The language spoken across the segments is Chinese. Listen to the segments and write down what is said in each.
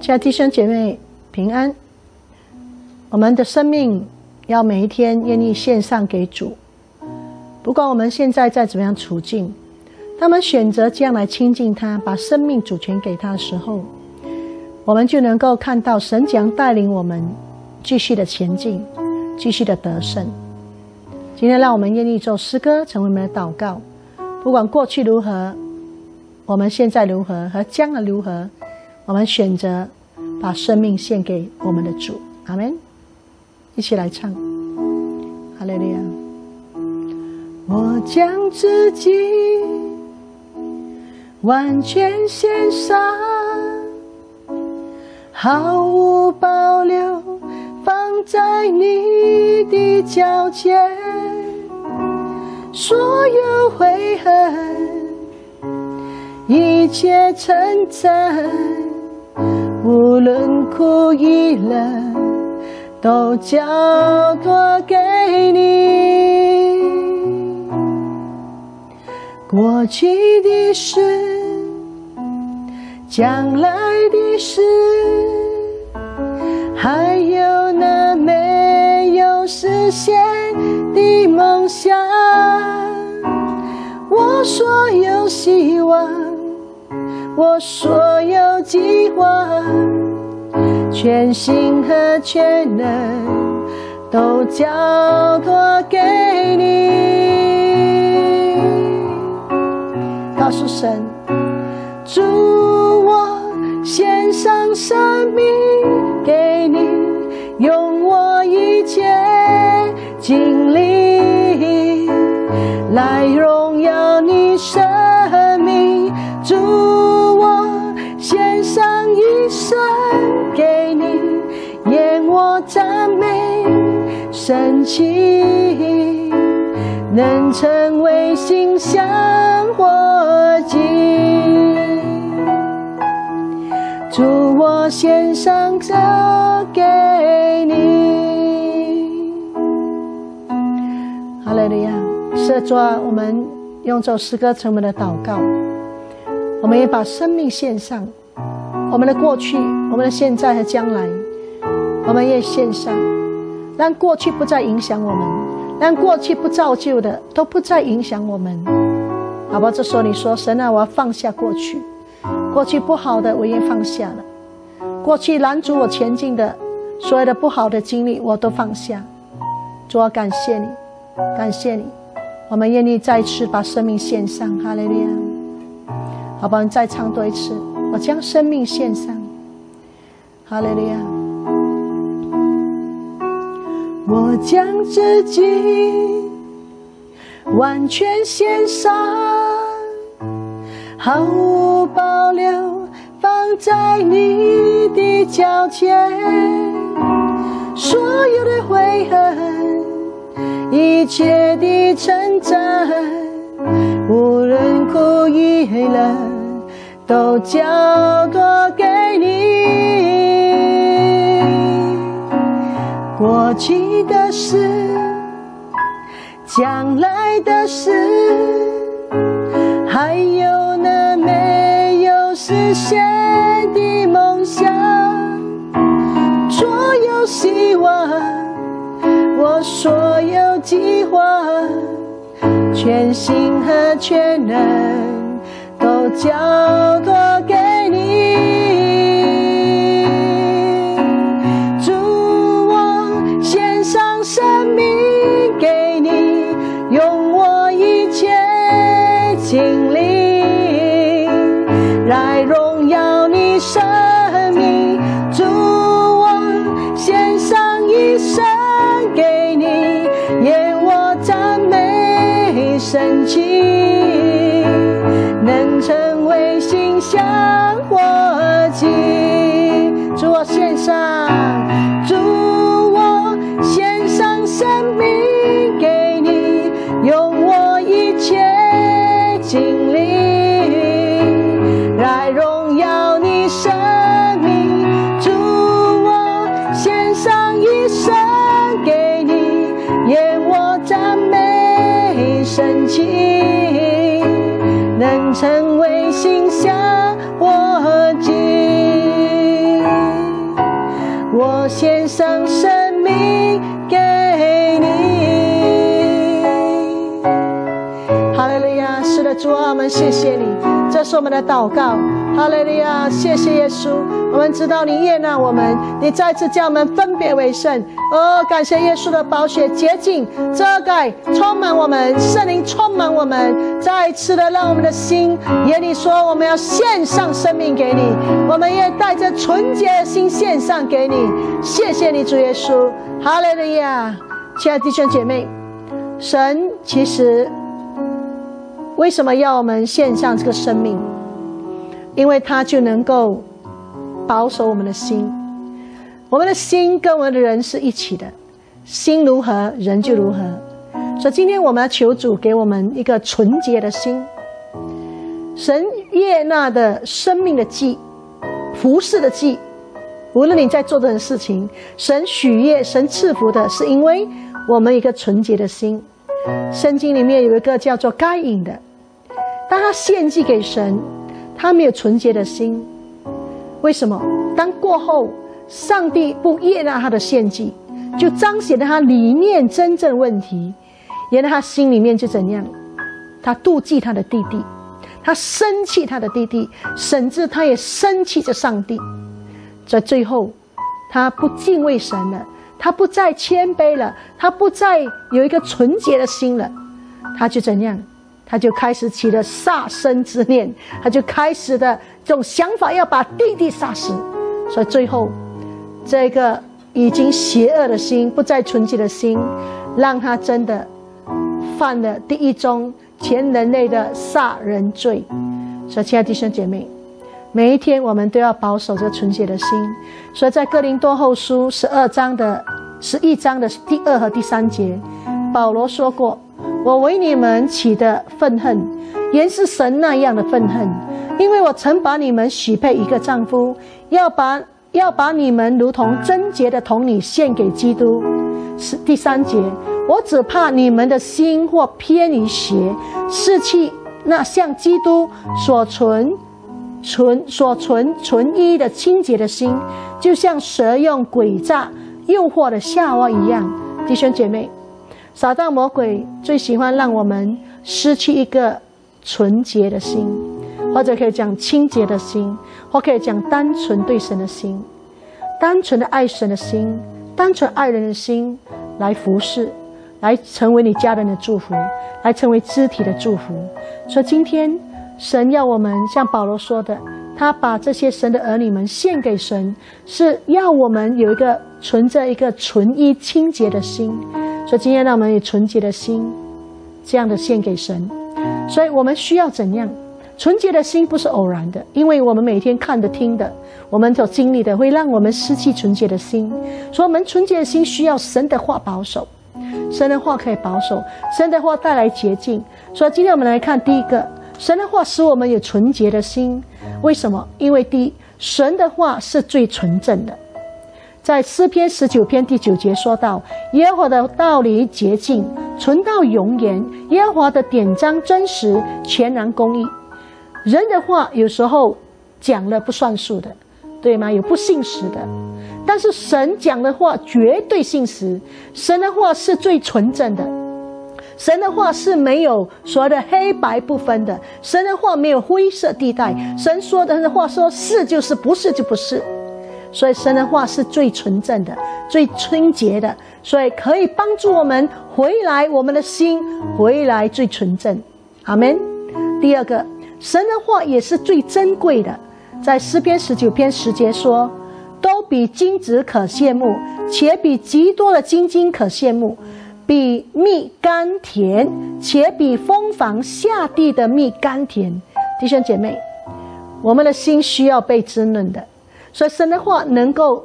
亲爱弟兄姐妹平安，我们的生命要每一天愿意献上给主。不管我们现在在怎么样处境，当我们选择这样来亲近他，把生命主权给他的时候，我们就能够看到神将带领我们继续的前进，继续的得胜。今天让我们愿意做诗歌，成为我们的祷告。不管过去如何，我们现在如何和将来如何，我们选择把生命献给我们的主。阿门。一起来唱，哈利路亚。我将自己完全献上，毫无保留放在你的脚前，所有悔恨，一切称赞，无论苦与乐，都交托给你。过去的事，将来的事，还有那没有实现的梦想，我所有希望，我所有计划，全心和全能都交托给你。告诉神，祝我献上生命给，切精力来荣耀你生命。祝我献上一生给你，愿我赞美神奇，能成为馨香火祭。祝我献上这给是主啊，我们用这首诗歌成为了祷告，我们也把生命献上，我们的过去、我们的现在和将来，我们也献上，让过去不再影响我们，让过去不造就的都不再影响我们。好吧，这时候你说：“神啊，我要放下过去，过去不好的我已经放下了，过去拦阻我前进的所有的不好的经历我都放下。”主啊，感谢你，感谢你，我们愿意再次把生命献上。哈利路亚！好吧，你再唱多一次，我将生命献上。哈利路亚！我将自己完全献上，毫无保留放在你的脚前，所有的悔恨，一切的称赞，无论苦与乐，都交托给你。过去的事，将来的事，还有那没有实现的梦想，所有希望，我所有计划，全心和全能都交托给上，祝我献上生命给你，用我一切精力来荣耀你生命。祝我献上一生给你，愿我赞美神迹，能成为献上生命给你。哈利路亚，是的，主啊，我们谢谢你，这是我们的祷告。哈利路亚，谢谢耶稣。我们知道你悦纳我们，你再次叫我们分别为圣。哦，感谢耶稣的宝血洁净遮盖，充满我们，圣灵充满我们，再一次的让我们的心眼里说，我们要献上生命给你，我们也带着纯洁的心献上给你。谢谢你，主耶稣。哈利路亚，亲爱的弟兄姐妹，神其实为什么要我们献上这个生命？因为他就能够保守我们的心，我们的心跟我们的人是一起的，心如何，人就如何。所以今天我们要求主给我们一个纯洁的心。神悦纳的生命的祭，服侍的祭，无论你在做的事情，神许悦、神赐福的，是因为我们一个纯洁的心。圣经里面有一个叫做该隐的，当他献祭给神。他没有纯洁的心，为什么？当过后，上帝不悦纳他的献祭，就彰显了他里面真正问题。原来他心里面就怎样？他妒忌他的弟弟，他生气他的弟弟，甚至他也生气着上帝。在最后，他不敬畏神了，他不再谦卑了，他不再有一个纯洁的心了，他就怎样？他就开始起了杀生之念，他就开始的这种想法要把弟弟杀死，所以最后，这个已经邪恶的心，不再纯洁的心，让他真的犯了第一宗全人类的杀人罪。所以，亲爱的弟兄姐妹，每一天我们都要保守这纯洁的心。所以在哥林多后书十二章的十一章的第二和第三节，保罗说过。我为你们起的愤恨，原是神那样的愤恨，因为我曾把你们许配一个丈夫，要把要把你们如同贞洁的童女献给基督。是第三节，我只怕你们的心或偏离邪，失去那像基督所存、存所存存一的清洁的心，就像蛇用诡诈诱惑的夏娃一样。弟兄姐妹。撒旦魔鬼最喜欢让我们失去一个纯洁的心，或者可以讲清洁的心，或可以讲单纯对神的心，单纯的爱神的心，单纯爱人的心来服侍，来成为你家人的祝福，来成为肢体的祝福。所以今天神要我们像保罗说的，他把这些神的儿女们献给神，是要我们有一个存着一个纯一清洁的心。所以今天让我们以纯洁的心，这样的献给神。所以我们需要怎样？纯洁的心不是偶然的，因为我们每天看的、听的，我们所经历的，会让我们失去纯洁的心。所以，我们纯洁的心需要神的话保守，神的话可以保守，神的话带来洁净。所以，今天我们来看第一个，神的话使我们有纯洁的心。为什么？因为第一，神的话是最纯正的。在诗篇十九篇第九节说到：“耶和华的道理洁净，存到永远；耶和华的典章真实，全然公义。”人的话有时候讲了不算数的，对吗？有不信实的，但是神讲的话绝对信实。神的话是最纯正的，神的话是没有所谓的黑白不分的，神的话没有灰色地带。神说的话说是就是，不是就不是。所以神的话是最纯正的、最纯洁的，所以可以帮助我们回来，我们的心回来最纯正。阿门。第二个，神的话也是最珍贵的，在诗篇十九篇十节说：“都比金子可羡慕，且比极多的金金可羡慕，比蜜甘甜，且比蜂房下地的蜜甘甜。”弟兄姐妹，我们的心需要被滋润的。所以神的话能够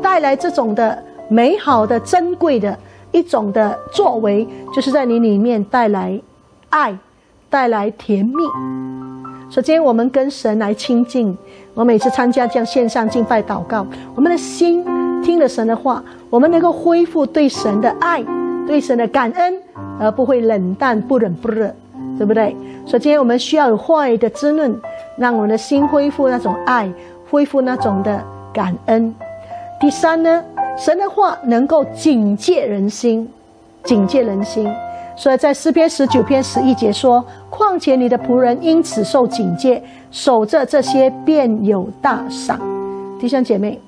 带来这种的美好的、珍贵的一种的作为，就是在你里面带来爱，带来甜蜜。首先，我们跟神来亲近。我每次参加这样线上敬拜祷告，我们的心听了神的话，我们能够恢复对神的爱。对神的感恩，而不会冷淡不冷不热，对不对？所以今天我们需要有话语的滋润，让我们的心恢复那种爱，恢复那种的感恩。第三呢，神的话能够警戒人心，警戒人心。所以在诗篇十九篇十一节说：“况且你的仆人因此受警戒，守着这些便有大赏。”弟兄姐妹，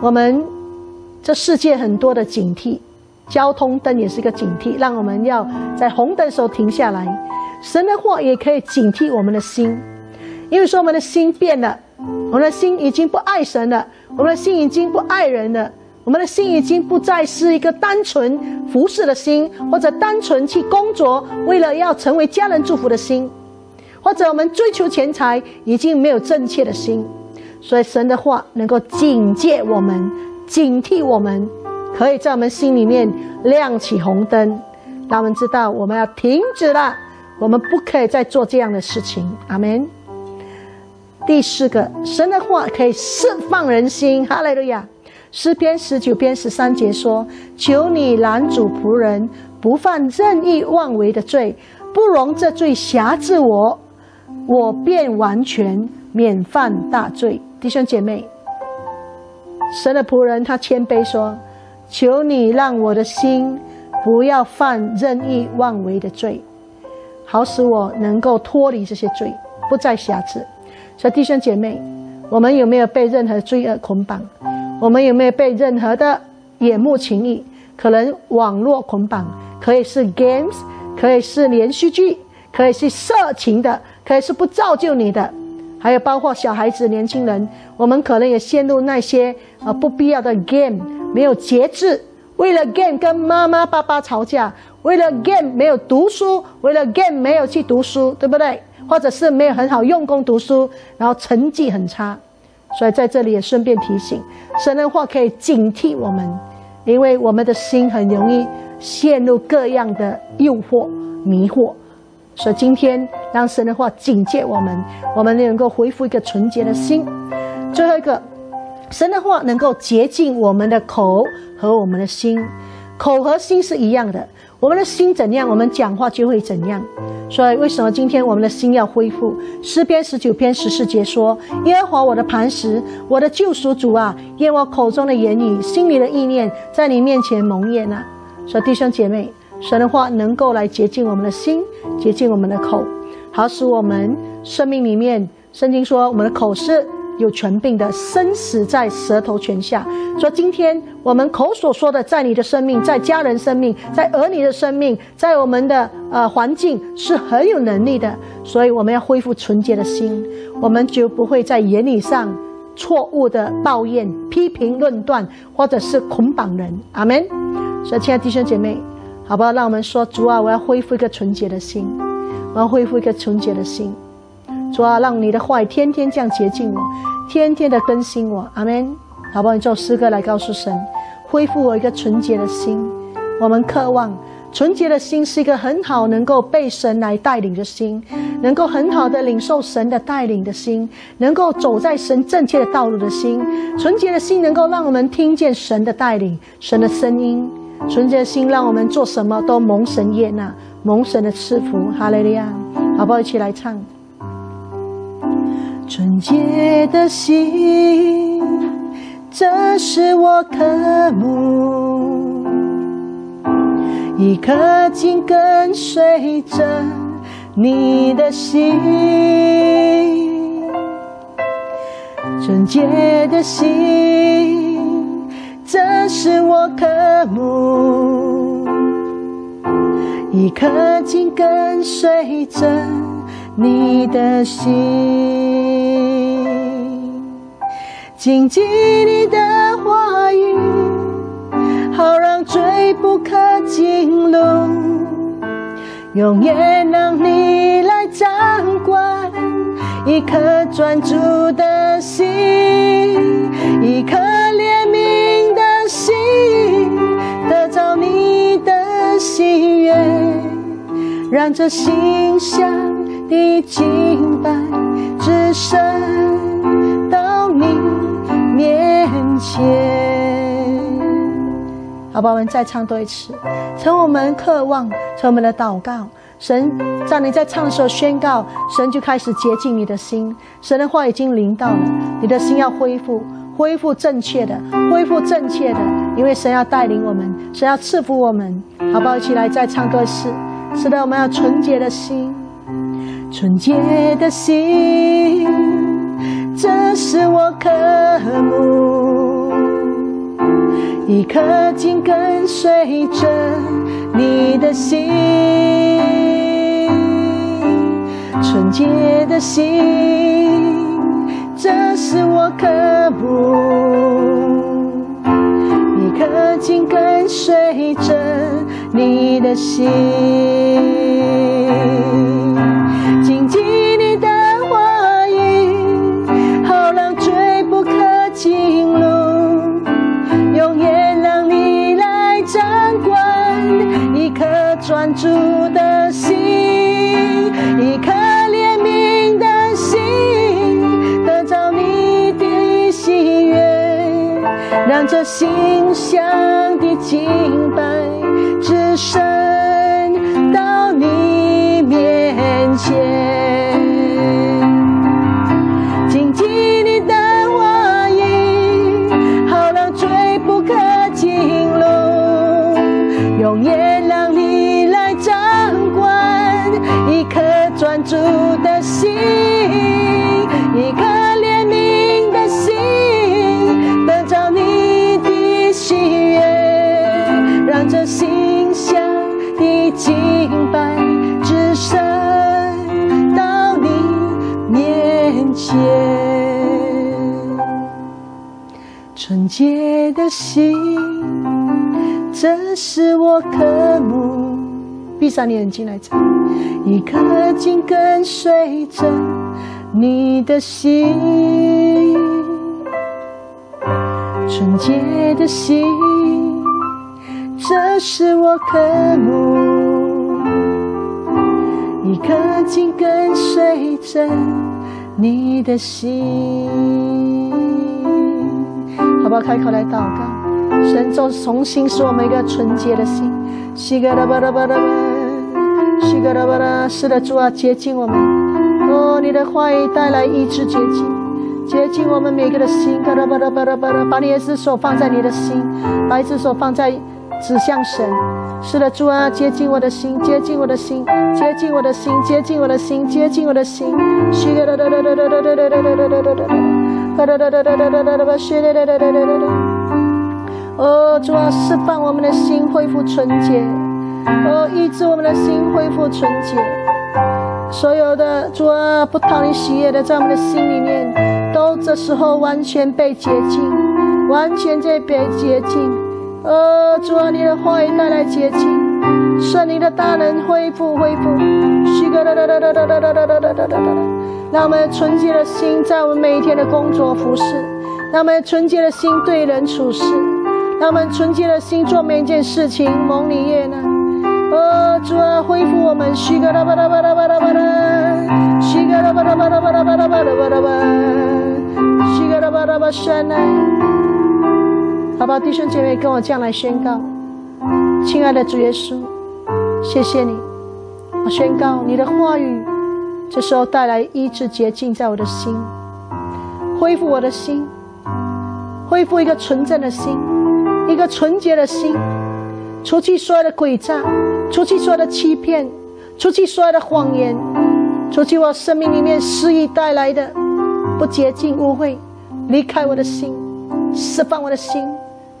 我们这世界很多的警惕，交通灯也是一个警惕，让我们要在红灯时候停下来。神的话也可以警惕我们的心，因为说我们的心变了，我们的心已经不爱神了，我们的心已经不爱人了。我们的心已经不再是一个单纯服侍的心，或者单纯去工作，为了要成为家人祝福的心，或者我们追求钱财已经没有正确的心。所以神的话能够警戒我们，警惕我们，可以在我们心里面亮起红灯，让我们知道我们要停止了，我们不可以再做这样的事情。阿门。第四个，神的话可以释放人心。哈利路亚。诗篇十九篇十三节说：“求你拦阻仆人不犯任意妄为的罪，不容这罪辖制我，我便完全免犯大罪。”弟兄姐妹，神的仆人他谦卑说：“求你让我的心不要犯任意妄为的罪，好使我能够脱离这些罪，不再辖制。”所以弟兄姐妹，我们有没有被任何罪恶捆绑？我们有没有被任何的眼目情欲，可能网络捆绑，可以是 games，可以是连续剧，可以是色情的，可以是不造就你的，还有包括小孩子、年轻人，我们可能也陷入那些呃不必要的 game，没有节制，为了 game 跟妈妈、爸爸吵架，为了 game 没有读书，为了 game 没有去读书，对不对？或者是没有很好用功读书，然后成绩很差。所以在这里也顺便提醒，神的话可以警惕我们，因为我们的心很容易陷入各样的诱惑、迷惑。所以今天让神的话警戒我们，我们能够恢复一个纯洁的心。最后一个，神的话能够洁净我们的口和我们的心，口和心是一样的。我们的心怎样，我们讲话就会怎样。所以，为什么今天我们的心要恢复？诗篇十九篇十四节说：“耶和我的磐石，我的救赎主啊，愿我口中的言语、心里的意念，在你面前蒙艳啊！”所以，弟兄姐妹，神的话能够来洁净我们的心，洁净我们的口，好使我们生命里面，圣经说我们的口是。有权柄的，生死在舌头泉下。说今天我们口所说的，在你的生命，在家人生命，在儿女的生命，在我们的呃环境是很有能力的。所以我们要恢复纯洁的心，我们就不会在言语上错误的抱怨、批评、论断，或者是捆绑人。阿门。所以，亲爱的弟兄姐妹，好不好？让我们说主啊，我要恢复一个纯洁的心，我要恢复一个纯洁的心。主啊，让你的话天天这样洁净我，天天的更新我，阿门。好不好？你做诗歌来告诉神，恢复我一个纯洁的心。我们渴望纯洁的心是一个很好能够被神来带领的心，能够很好的领受神的带领的心，能够走在神正确的道路的心。纯洁的心能够让我们听见神的带领，神的声音。纯洁的心让我们做什么都蒙神悦纳，蒙神的赐福。哈利路亚！好不好？一起来唱。纯洁的心，这是我渴慕，一颗心跟随着你的心。纯洁的心，这是我渴慕，一颗心跟随着。你的心，谨记你的话语，好让最不可进入。永远让你来掌管，一颗专注的心，一颗怜悯的心，得着你的喜悦，让这心像。的敬拜，只身面前。好吧，我们再唱多一次，从我们渴望，从我们的祷告。神在你在唱的时候宣告，神就开始洁净你的心。神的话已经临到了，你的心要恢复，恢复正确的，恢复正确的，因为神要带领我们，神要赐福我们，好不好？一起来再唱多次。是的，我们要纯洁的心，纯洁的心，这是我渴慕，一颗紧跟随着你的心，纯洁的心，这是我渴慕，一颗紧跟随着。你的心，进入，永远让你来掌管一颗专注的心，一颗怜悯的心，得着你的喜悦，让这心香的敬拜。只剩纯洁的心，这是我渴慕。闭上眼睛来唱，一颗紧跟随着你的心，纯洁的心，这是我渴慕。一颗紧跟随着你的心，好不好？开口来祷告，神重重新使我们一个纯洁的心。西格拉巴拉巴拉巴，西格拉巴拉，是的，主啊，接近我们。哦，你的话语带来医治，接近，接近我们每个的心。巴拉巴拉巴拉巴拉，把你的只手放在你的心，把一只手放在指向神。是的，主啊，接近我的心，接近我的心，接近我的心，接近我的心，接近我的心。哒哒哒哒哒哒哒哒哒哦，主啊，释放我们的心，恢复纯洁。哦，医治我们的心，恢复纯洁。所有的主啊，不讨你喜悦的，在我们的心里面，都这时候完全被洁净，完全在被洁净。哦，主啊，你的话语带来洁净，圣灵的大能恢复恢复，哒哒哒哒哒哒哒哒哒哒哒哒，让我们纯洁的心在我们每一天的工作服饰，让我们纯洁的心对人处事，让我们纯洁的心做每一件事情蒙你悦纳。哦，主啊，恢复我们，许个哒吧哒吧哒吧哒吧哒，许个哒吧哒吧哒吧哒吧哒吧哒吧，许个哒吧哒吧山来。好吧，弟兄姐妹，跟我这样来宣告：亲爱的主耶稣，谢谢你。我宣告你的话语，这时候带来医治洁净在我的心，恢复我的心，恢复一个纯正的心，一个纯洁的心，除去所有的诡诈，除去所有的欺骗，除去所有的谎言，除去我生命里面失意带来的不洁净污秽，离开我的心，释放我的心。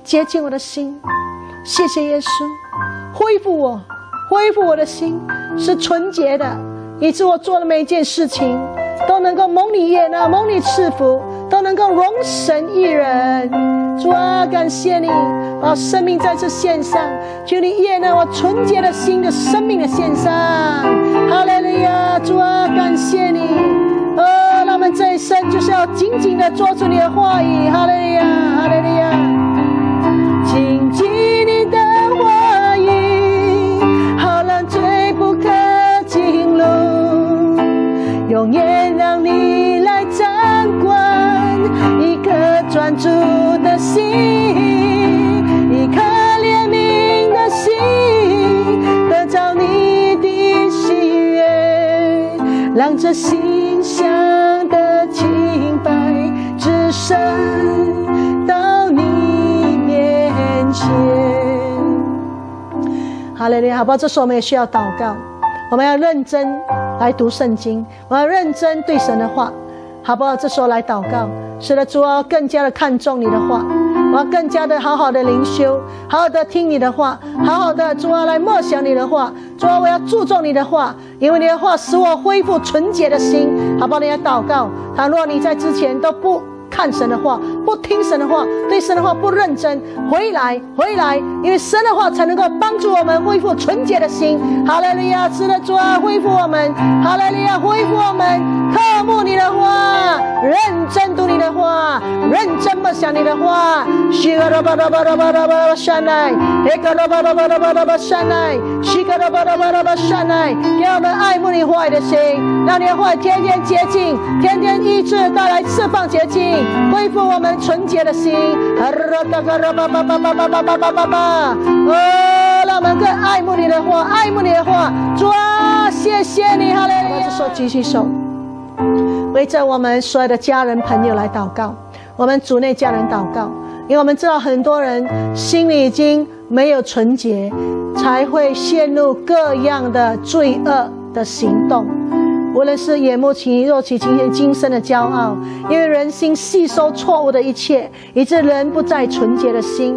洁净我的心，谢谢耶稣，恢复我，恢复我的心是纯洁的，以致我做的每一件事情都能够蒙你悦纳，蒙你赐福，都能够容神一人。主啊，感谢你把生命在这线上，求你悦纳我纯洁的心的生命的线上。哈利路亚，主啊，感谢你。哦，那么这一生就是要紧紧的抓住你的话语。哈利路亚，哈利路亚。关注的心一颗怜悯的心得着你的喜悦让这心想的清白只身到你面前。好嘞你好不好？这时候我们也需要祷告我们要认真来读圣经我要认真对神的话。好不好？这时候来祷告。使得主啊更加的看重你的话。我要更加的好好的灵修，好好的听你的话，好好的主啊来默想你的话，主啊我要注重你的话，因为你的话使我恢复纯洁的心，好帮？你来祷告，倘若你在之前都不。看神的话，不听神的话，对神的话不认真，回来，回来，因为神的话才能够帮助我们恢复纯洁的心。哈利路亚，是的，主啊，恢复我们，哈利路亚，恢复我们，渴慕你的话，认真读你的话，认真默想你的话。西格罗巴罗巴罗巴罗巴山来，耶格罗巴罗巴罗巴罗巴山来，西格罗巴罗巴罗巴山来，给我们爱慕你话的心，让你的话天天洁净，天天医治，带来释放洁净。恢复我们纯洁的心，哦，让我们更爱慕你的话，爱慕你的话，主啊，谢谢你，哈利路亚！说举起手，围着我们所有的家人朋友来祷告，我们主内家人祷告，因为我们知道很多人心里已经没有纯洁，才会陷入各样的罪恶的行动。无论是眼目情欲、肉体情欲、今生的骄傲，因为人心吸收错误的一切，以致人不再纯洁的心。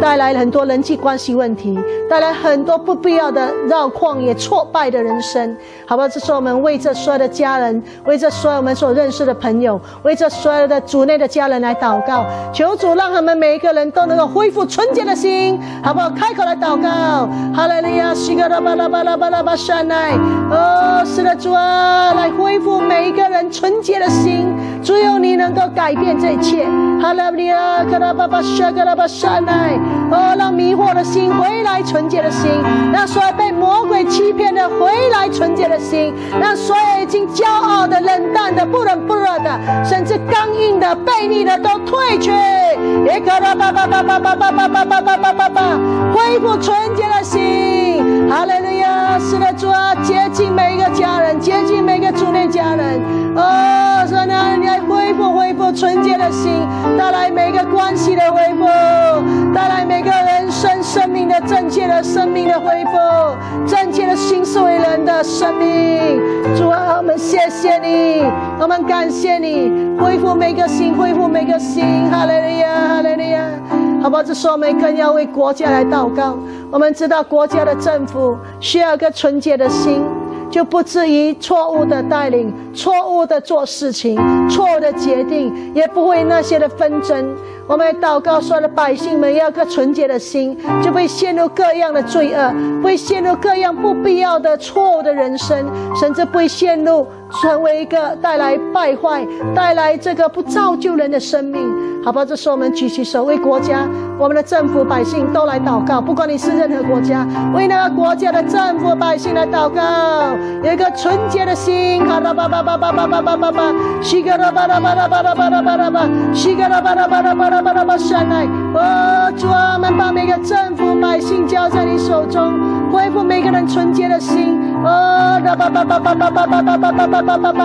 带来很多人际关系问题，带来很多不必要的绕旷也挫败的人生，好不好？这是我们为这所有的家人，为这所有我们所认识的朋友，为这所有的主内的家人来祷告，求主让他们每一个人都能够恢复纯洁的心，好不好？开口来祷告，哈利路亚，西格拉巴拉巴拉巴拉巴山奈，哦，是的，主啊，来恢复每一个人纯洁的心，只有你能够改变这一切，哈利路亚，格拉巴巴沙格拉巴山奈。哦，让迷惑的心回来，纯洁的心；让所有被魔鬼欺骗的回来，纯洁的心；让所有已经骄傲的、冷淡的、不冷不热的，甚至刚硬的、背逆的，都退去。耶卡拉巴巴巴巴巴巴巴巴巴巴巴巴，恢复纯洁的心。好嘞嘞是的，主啊，接近每一个家人，接近每个主内家人。哦，神啊，你来恢复、恢复纯洁的心，带来每个关系的恢复。带来每个人生生命的正确的生命的恢复，正确的心是为人的生命。主啊，我们谢谢你，我们感谢你，恢复每个心，恢复每个心。哈利路亚，哈利路亚。好不好？这说明更要为国家来祷告。我们知道国家的政府需要个纯洁的心。就不至于错误的带领、错误的做事情、错误的决定，也不会那些的纷争。我们祷告，说的百姓们要个纯洁的心，就不会陷入各样的罪恶，会陷入各样不必要的错误的人生，甚至不会陷入成为一个带来败坏、带来这个不造就人的生命。好吧，这是我们举起手为国家、我们的政府百姓都来祷告。不管你是任何国家，为那个国家的政府百姓来祷告，有一个纯洁的心。哈啦巴巴巴巴巴巴巴巴巴，西格拉巴拉巴拉巴拉巴拉巴拉巴，西格拉巴拉巴拉巴拉巴拉巴山来。哦，主啊，我们把每个政府百姓交在你手中，恢复每个人纯洁的心。哦，哒哒哒哒哒哒哒哒哒哒哒哒哒哒，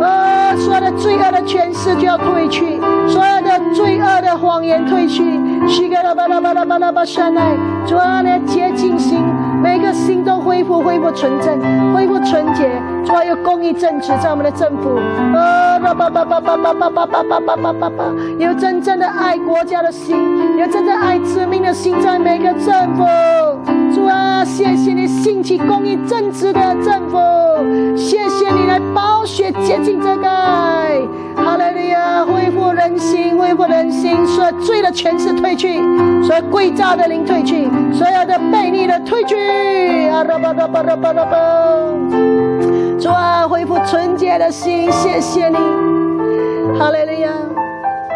哦，所有的罪恶的权势就要退去，所有的。罪恶的谎言退去，西格拉巴拉巴拉巴拉巴山来，主啊，你洁净心，每个心都恢复恢复纯正，恢复纯洁，主啊，有公义正直在我们的政府，啊，巴巴巴巴巴巴巴巴巴巴巴巴巴，有真正的爱国家的心，有真正爱子民的心在每个政府，主啊，谢谢你兴起公义正直的政府，谢谢你来保血洁净这个，哈利路亚，恢复人心，恢复。人心，所有罪的权势退去，所有诡诈的灵退去，所有的悖逆的退去。啊啦吧啦吧啦吧啦吧！主啊，恢复纯洁的心，谢谢你，哈利路亚！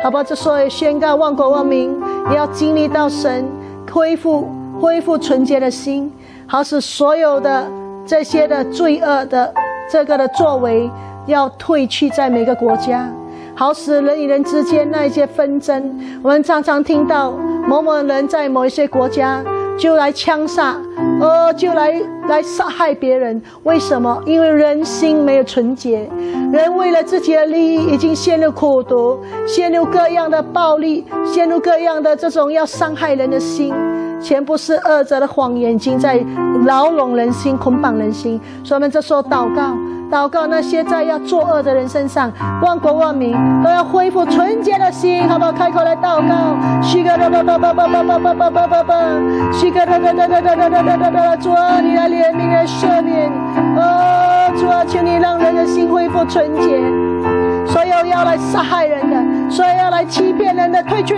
好吧，这所以宣告万国万民也要经历到神恢复、恢复纯洁的心，好使所有的这些的罪恶的这个的作为要退去，在每个国家。好使人与人之间那一些纷争，我们常常听到某某人在某一些国家就来枪杀，呃，就来来杀害别人。为什么？因为人心没有纯洁，人为了自己的利益，已经陷入苦毒，陷入各样的暴力，陷入各样的这种要伤害人的心。全部是恶者的谎言，已经在牢笼人心、捆绑人心。所以，我们这时候祷告，祷告那些在要作恶的人身上，万国万民都要恢复纯洁的心，好不好？开口来祷告。许个哒哒哒哒哒哒哒哒哒哒哒，许个哒哒哒哒哒哒哒哒哒。主啊，你来怜悯，来赦免。哦，主啊，求你让人的心恢复纯洁。所有要来杀害人的，所有要来欺骗人的，退去。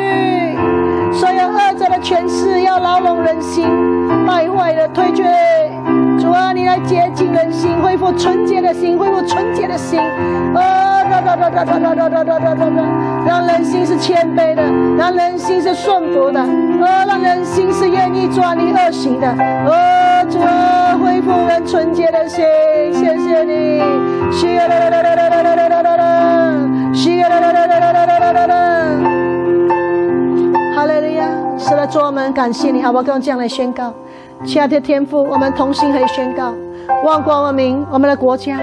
所有恶者的权势要牢笼人心，败坏的退却。主啊，你来洁净人心，恢复纯洁的心，恢复纯洁的心。啊，哒哒哒哒哒哒哒哒哒哒哒，让人心是谦卑的，让人心是顺服的，啊，让人心是愿意抓你恶行的。啊，主啊，恢复人纯洁的心，谢谢你。谢啦啦啦啦啦啦啦啦啦啦，谢啦啦啦啦啦啦啦啦啦。哈利路亚！是的，主我们感谢你，好不好？跟我这样来宣告，亲爱的天父，我们同心可以宣告，望光文明，我们的国家，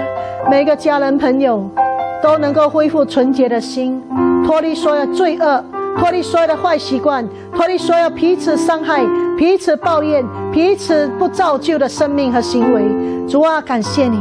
每一个家人朋友都能够恢复纯洁的心，脱离所有罪恶，脱离所有的坏习惯，脱离所有彼此伤害、彼此抱怨、彼此不造就的生命和行为。主啊，感谢你！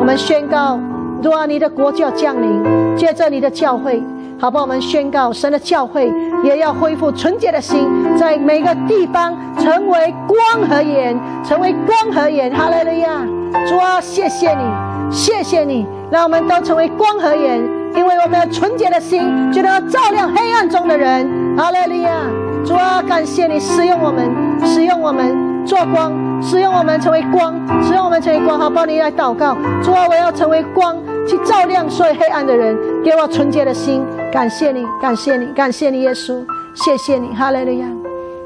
我们宣告，主啊，你的国教降临，借着你的教会。好，帮我们宣告，神的教会也要恢复纯洁的心，在每个地方成为光和盐，成为光和盐。哈利路亚！主啊，谢谢你，谢谢你，让我们都成为光和盐，因为我们有纯洁的心，就能照亮黑暗中的人。哈利路亚！主啊，感谢你使用我们，使用我们做光，使用我们成为光，使用我们成为光。好，帮你来祷告。主啊，我要成为光，去照亮所有黑暗的人，给我纯洁的心。感谢你，感谢你，感谢你，耶稣，谢谢你，哈利路亚，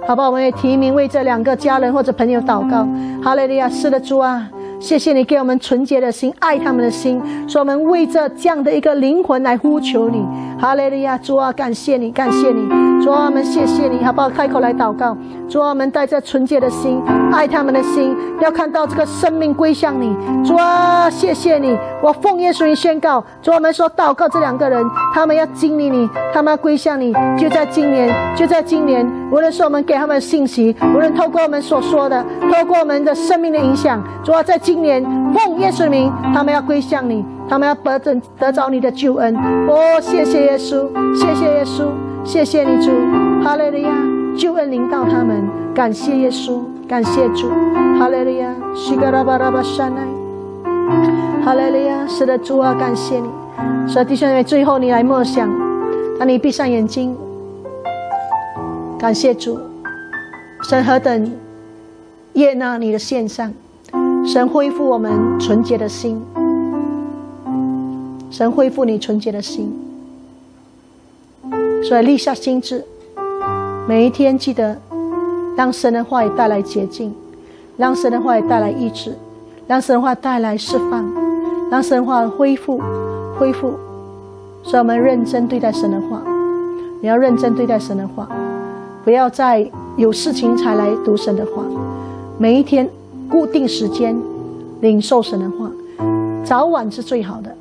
好吧，我们也提名为这两个家人或者朋友祷告，哈利路亚，是的，主啊，谢谢你给我们纯洁的心，爱他们的心，说我们为这这样的一个灵魂来呼求你，哈利路亚，主啊，感谢你，感谢你，主啊，我们谢谢你，好不好？开口来祷告。主啊，我们带着纯洁的心，爱他们的心，要看到这个生命归向你。主啊，谢谢你，我奉耶稣宣告。主啊，我们说祷告这两个人，他们要经历你，他们要归向你。就在今年，就在今年，无论是我们给他们信息，无论透过我们所说的，透过我们的生命的影响，主啊，在今年奉耶稣名，他们要归向你，他们要得得得着你的救恩。哦，谢谢耶稣，谢谢耶稣，谢谢你主，哈利路亚。救恩临到他们，感谢耶稣，感谢主，哈利路亚，西格拉巴拉巴山奈，哈利路亚，是的，主啊，感谢你。所以弟兄姊妹，最后你来默想，当你闭上眼睛，感谢主，神何等悦纳你的献上，神恢复我们纯洁的心，神恢复你纯洁的心，所以立下心志。每一天记得，让神的话语带来洁净，让神的话语带来医治，让神的话带来释放，让神的话恢复，恢复。所以我们认真对待神的话，你要认真对待神的话，不要再有事情才来读神的话。每一天固定时间领受神的话，早晚是最好的，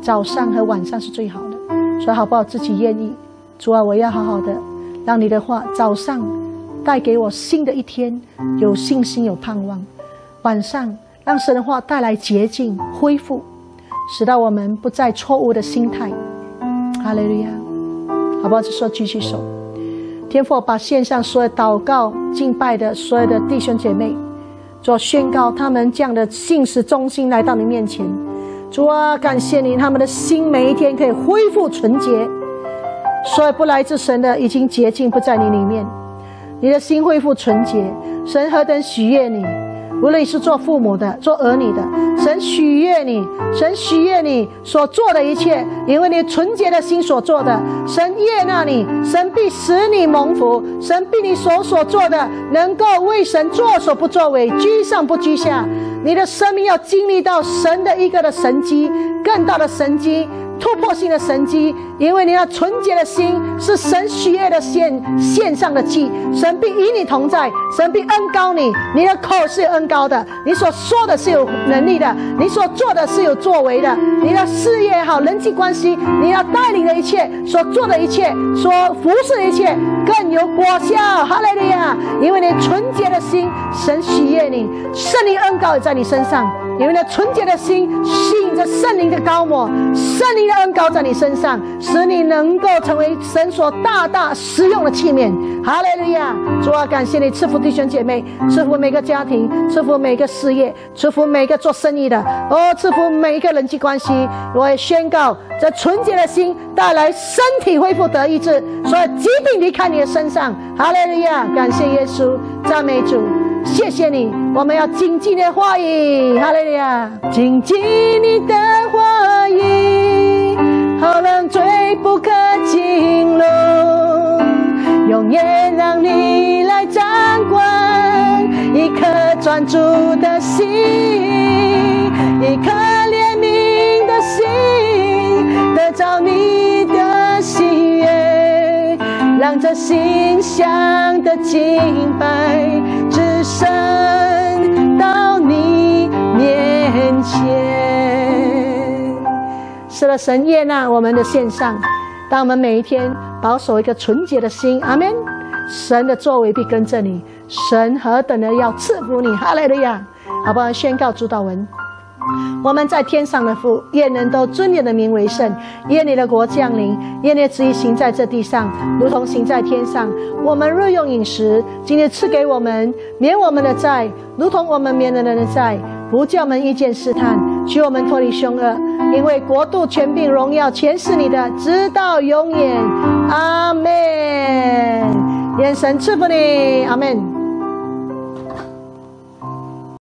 早上和晚上是最好的。所以好不好？自己愿意，主啊，我要好好的。让你的话早上带给我新的一天，有信心有盼望；晚上让神的话带来洁净恢复，使到我们不再错误的心态。哈利路亚，好不好？就说举起手，天父把线上所有祷告敬拜的所有的弟兄姐妹，做宣告，他们这样的信实忠心来到你面前。主啊，感谢你，他们的心每一天可以恢复纯洁。所以不来自神的已经洁净不在你里面，你的心恢复纯洁，神何等喜悦你！无论你是做父母的、做儿女的，神喜悦你，神喜悦你所做的一切，因为你纯洁的心所做的，神悦纳你，神必使你蒙福，神必你所所做的能够为神做所不作为，居上不居下。你的生命要经历到神的一个的神机，更大的神机。突破性的神迹，因为你那纯洁的心是神喜悦的献献上的祭，神必与你同在，神必恩高你，你的口是有恩高的，你所说的是有能力的，你所做的是有作为的，你的事业好，人际关系，你要带领的一切，所做的一切，所服侍的一切，更有果效。哈利路亚！因为你纯洁的心，神喜悦你，圣灵恩高也在你身上。因为那纯洁的心吸引着圣灵的高抹，圣灵的恩高在你身上，使你能够成为神所大大使用的器皿。哈利路亚！主啊，感谢你赐福弟兄姐妹，赐福每个家庭，赐福每个事业，赐福每个做生意的，哦，赐福每一个人际关系。我也宣告，这纯洁的心带来身体恢复得医治，所有疾病离开你的身上。哈利路亚！感谢耶稣，赞美主。谢谢你，我们要谨记你的话语，哈利路亚！谨记你的话语，好让罪不可进入，永远让你来掌管，一颗专注的心，一颗怜悯的心，得着你的喜悦，让这心香的敬拜。升到你面前，是了，神悦纳我们的献上。当我们每一天保守一个纯洁的心，阿门。神的作为必跟着你，神何等的要赐福你，哈利路亚！好不好？宣告主导文。我们在天上的父，愿人都尊你的名为圣，愿你的国降临，愿你的旨意行在这地上，如同行在天上。我们日用饮食，今天赐给我们，免我们的债，如同我们免了人的债，不叫我们遇见试探，许我们脱离凶恶。因为国度、权柄、荣耀，全是你的，直到永远。阿门。愿神赐福你，阿门。